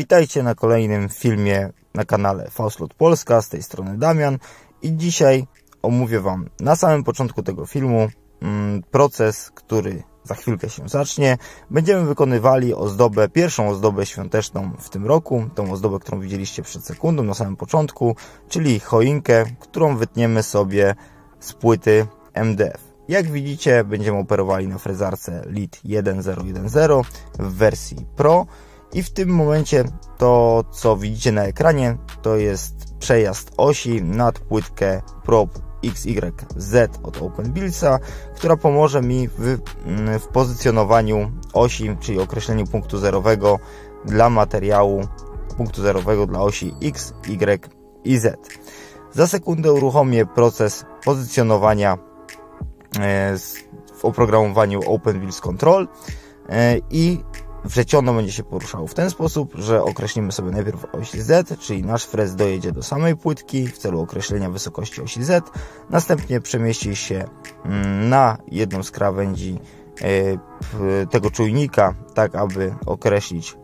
Witajcie na kolejnym filmie na kanale Fauslot Polska, z tej strony Damian i dzisiaj omówię Wam na samym początku tego filmu mm, proces, który za chwilkę się zacznie. Będziemy wykonywali ozdobę, pierwszą ozdobę świąteczną w tym roku, tą ozdobę, którą widzieliście przed sekundą na samym początku, czyli choinkę, którą wytniemy sobie z płyty MDF. Jak widzicie, będziemy operowali na frezarce LIT 1010 w wersji Pro i w tym momencie to, co widzicie na ekranie, to jest przejazd osi nad płytkę prop XYZ od OpenBuildsa, która pomoże mi w, w pozycjonowaniu osi, czyli określeniu punktu zerowego dla materiału punktu zerowego dla osi X, Y i Z. Za sekundę uruchomię proces pozycjonowania e, w oprogramowaniu OpenBuilds Control e, i wrzeciono będzie się poruszało w ten sposób, że określimy sobie najpierw oś Z, czyli nasz frez dojedzie do samej płytki w celu określenia wysokości osi Z, następnie przemieści się mm, na jedną z krawędzi e, tego czujnika, tak aby określić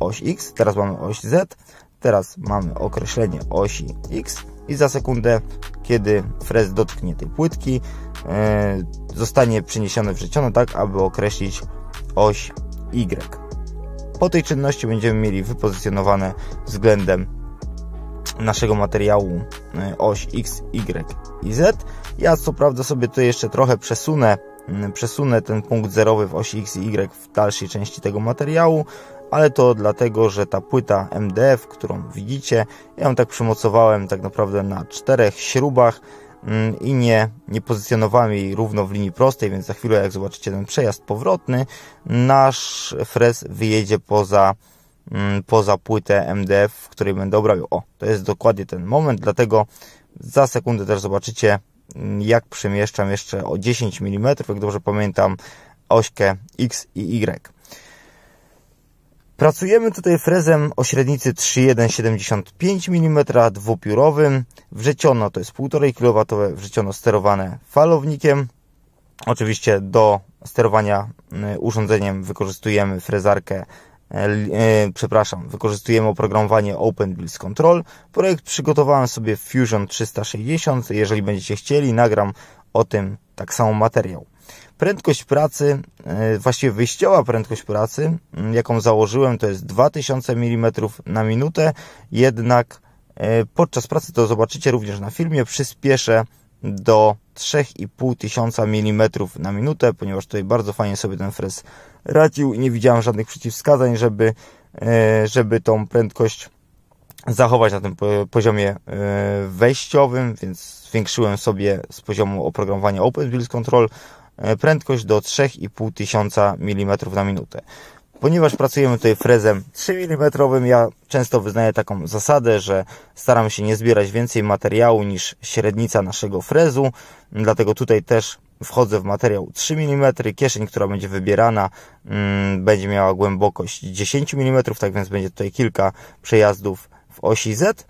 oś X, teraz mamy oś Z, teraz mamy określenie osi X i za sekundę, kiedy frez dotknie tej płytki, e, zostanie przeniesione wrzeciono tak, aby określić oś Y. Po tej czynności będziemy mieli wypozycjonowane względem naszego materiału e, oś X, Y i Z. Ja co prawda sobie tu jeszcze trochę przesunę, mm, przesunę ten punkt zerowy w osi X i Y w dalszej części tego materiału, ale to dlatego, że ta płyta MDF, którą widzicie, ja ją tak przymocowałem tak naprawdę na czterech śrubach, i nie, nie pozycjonowałem jej równo w linii prostej, więc za chwilę jak zobaczycie ten przejazd powrotny, nasz frez wyjedzie poza, mm, poza płytę MDF, w której będę obrabiał. O, to jest dokładnie ten moment, dlatego za sekundę też zobaczycie mm, jak przemieszczam jeszcze o 10 mm, jak dobrze pamiętam, ośkę X i Y. Pracujemy tutaj frezem o średnicy 3,175 mm dwupiórowym. Wrzeciono to jest 1,5 kW, wrzeciono sterowane falownikiem. Oczywiście do sterowania y, urządzeniem wykorzystujemy frezarkę e, e, przepraszam, wykorzystujemy oprogramowanie Open Builds Control. Projekt przygotowałem sobie w Fusion 360. Jeżeli będziecie chcieli, nagram o tym tak samo materiał. Prędkość pracy, e, właściwie wyjściowa prędkość pracy, jaką założyłem, to jest 2000 mm na minutę, jednak e, podczas pracy, to zobaczycie również na filmie, przyspieszę do 3500 mm na minutę, ponieważ tutaj bardzo fajnie sobie ten frez radził i nie widziałem żadnych przeciwwskazań, żeby, e, żeby tą prędkość zachować na tym poziomie wejściowym, więc zwiększyłem sobie z poziomu oprogramowania Open Build Control prędkość do 3500 mm na minutę. Ponieważ pracujemy tutaj frezem 3 mm, ja często wyznaję taką zasadę, że staram się nie zbierać więcej materiału niż średnica naszego frezu, dlatego tutaj też wchodzę w materiał 3 mm, kieszeń, która będzie wybierana mm, będzie miała głębokość 10 mm, tak więc będzie tutaj kilka przejazdów w osi Z.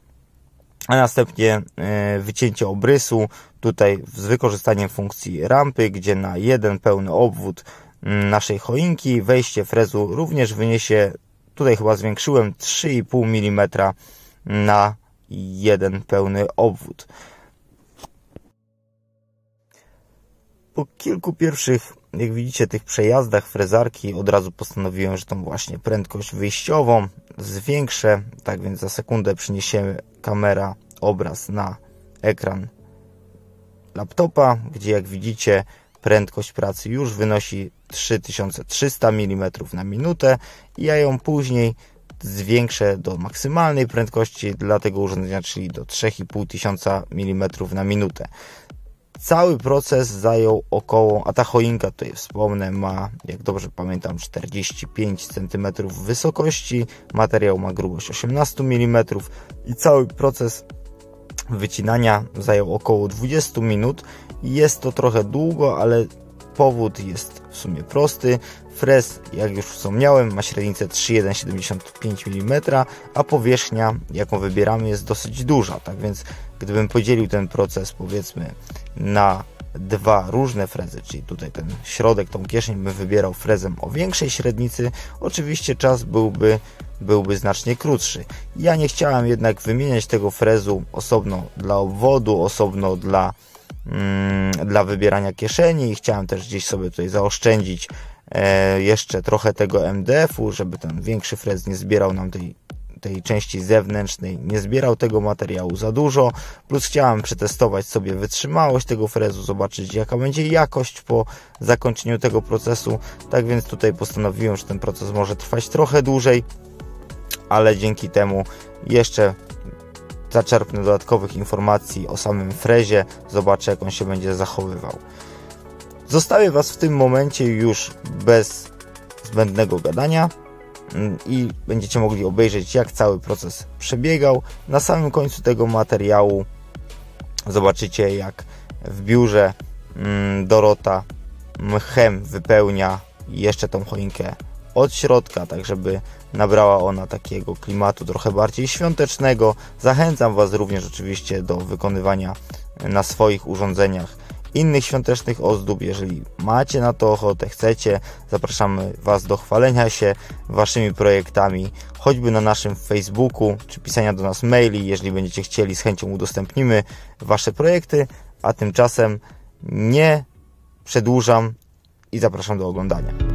A następnie e, wycięcie obrysu tutaj z wykorzystaniem funkcji rampy, gdzie na jeden pełny obwód naszej choinki wejście frezu również wyniesie, tutaj chyba zwiększyłem 3,5 mm na jeden pełny obwód. Po kilku pierwszych, jak widzicie, tych przejazdach frezarki od razu postanowiłem, że tą właśnie prędkość wyjściową zwiększę, tak więc za sekundę przyniesiemy kamera obraz na ekran laptopa, gdzie jak widzicie prędkość pracy już wynosi 3300 mm na minutę i ja ją później zwiększę do maksymalnej prędkości dla tego urządzenia, czyli do 3500 mm na minutę. Cały proces zajął około, a ta choinka tutaj wspomnę ma, jak dobrze pamiętam, 45 cm wysokości, materiał ma grubość 18 mm i cały proces wycinania zajął około 20 minut. Jest to trochę długo, ale powód jest w sumie prosty. Frez, jak już wspomniałem, ma średnicę 3,175 mm, a powierzchnia, jaką wybieramy, jest dosyć duża. Tak więc, gdybym podzielił ten proces powiedzmy na dwa różne frezy, czyli tutaj ten środek, tą kieszeń bym wybierał frezem o większej średnicy, oczywiście czas byłby, byłby znacznie krótszy. Ja nie chciałem jednak wymieniać tego frezu osobno dla obwodu, osobno dla, mm, dla wybierania kieszeni. I chciałem też gdzieś sobie tutaj zaoszczędzić e, jeszcze trochę tego MDF-u, żeby ten większy frez nie zbierał nam tej tej części zewnętrznej nie zbierał tego materiału za dużo, plus chciałem przetestować sobie wytrzymałość tego frezu, zobaczyć jaka będzie jakość po zakończeniu tego procesu, tak więc tutaj postanowiłem, że ten proces może trwać trochę dłużej, ale dzięki temu jeszcze zaczerpnę dodatkowych informacji o samym frezie, zobaczę jak on się będzie zachowywał. Zostawię Was w tym momencie już bez zbędnego gadania. Mm, i będziecie mogli obejrzeć jak cały proces przebiegał. Na samym końcu tego materiału zobaczycie jak w biurze mm, Dorota mchem wypełnia jeszcze tą choinkę od środka, tak żeby nabrała ona takiego klimatu trochę bardziej świątecznego. Zachęcam Was również oczywiście do wykonywania na swoich urządzeniach innych świątecznych ozdób. Jeżeli macie na to ochotę, chcecie, zapraszamy Was do chwalenia się Waszymi projektami, choćby na naszym Facebooku, czy pisania do nas maili. Jeżeli będziecie chcieli, z chęcią udostępnimy Wasze projekty, a tymczasem nie przedłużam i zapraszam do oglądania.